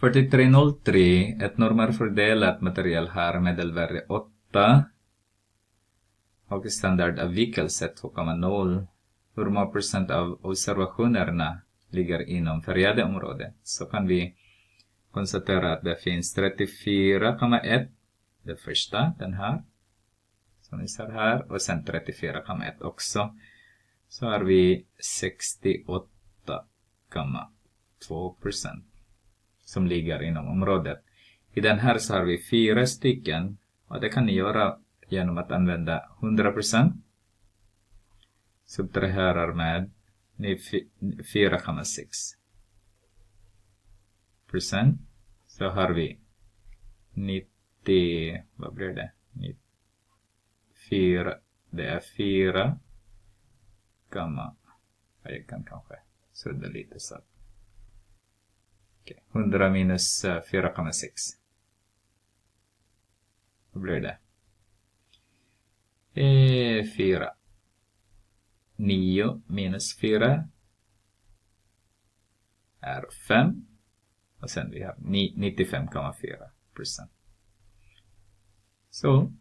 4303, ett normalfördelat material har medelvärde 8 och standardavvikelse 2,0. Hur många procent av observationerna ligger inom färgade området? Så kan vi konstatera att det finns 34,1, det första, den här, som ni ser här, och sen 34,1 också. Så har vi 68,2 procent som ligger inom området. I den här så har vi fyra stycken och det kan ni göra genom att använda 100% subtraherar med 4,6% så har vi 90, vad blir det? 4, det är 4, jag kan kanske sudda lite så att 100 minus eh, 4,6. Vad blir det? E 4. 9 minus 4 är 5. Och sen vi har 95,4 procent. Så